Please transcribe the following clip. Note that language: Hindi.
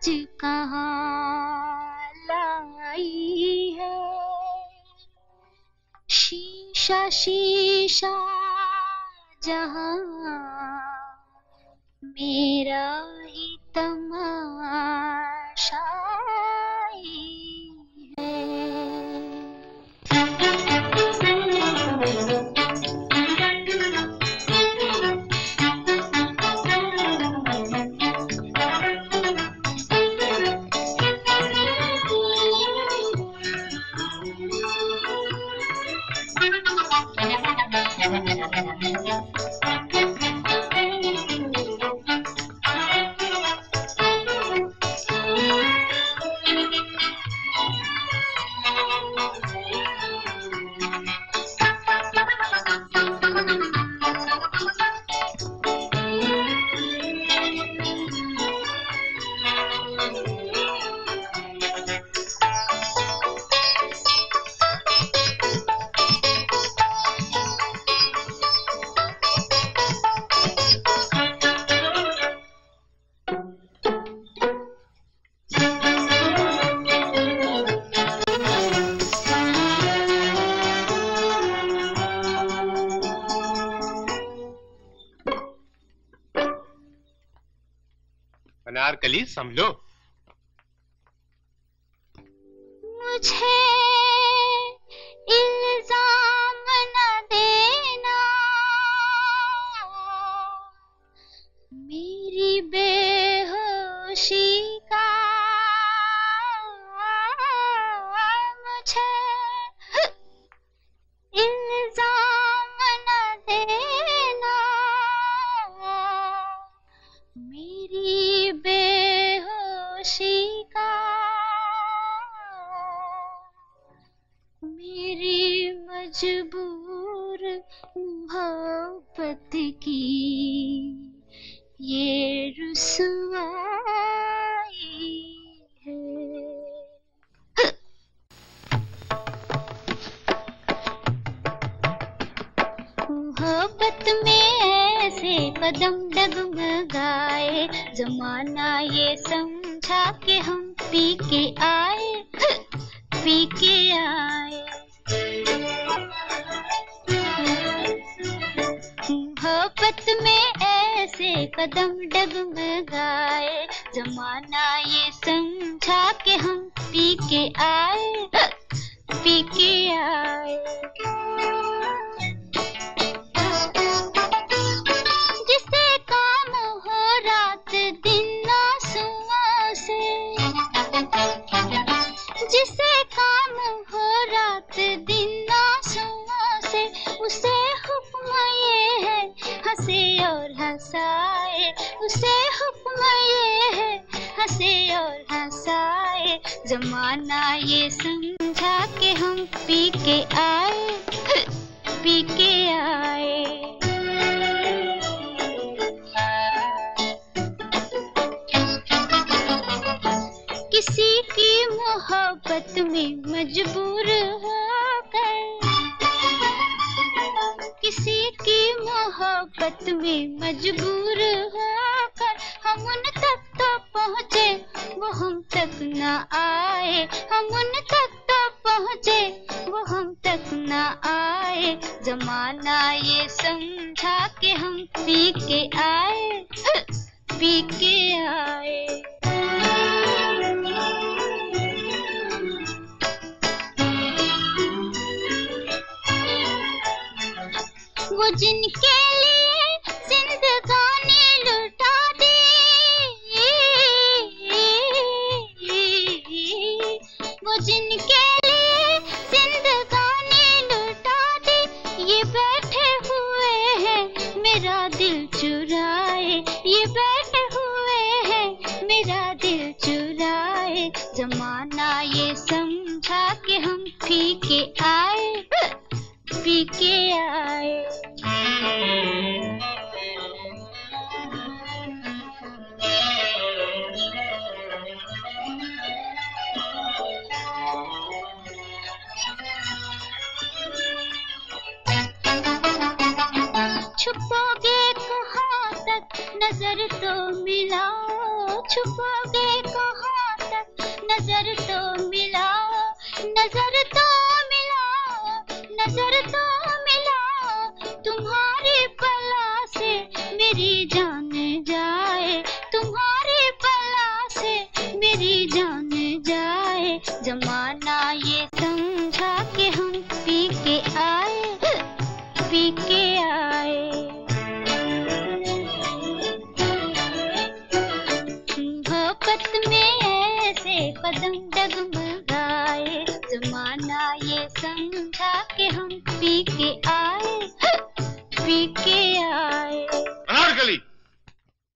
आज कहाँ लाई है? शीशा शीशा जहाँ मेरा ही तमा अनारकली समझो मुझे मजबूर मोहब्बत की। ये रुसवाई मोहब्बत में ऐसे कदम डगमगाए, जमाना ये समझा के हम पी के आए, पी के आए। ऐसे कदम डगमगाए जमाना ये समझा के हम पी के आए। हंसाए, उसे हुक्म ये है, हंसे और हंसाए। जमाना ये समझा के हम पी के आए, पी के आए। किसी की मोहब्बत में मजबूर होकर मोहब्बत में मजबूर होकर हम उन तक तो पहुँचे, वो हम तक न आए। हम उन तक तो पहुँचे, वो हम तक न आए। जमाना ये समझा के हम पी के आए, पी के आए। जिनके दिल चुराए, ये बैठे हुए हैं, मेरा दिल चुराए। जमाना ये समझा के हम पी के आए पी के आए। तक नज़र तो मिला, छुपा कहाँ तक नज़र तो मिला, नज़र तो मिला, नज़र तो मिला। तुम्हारी पला से मेरी जान कदम डगमगाए जमाना ये समझा के हम पी के आए पी के आए।